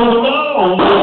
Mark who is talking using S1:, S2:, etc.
S1: Oh, no.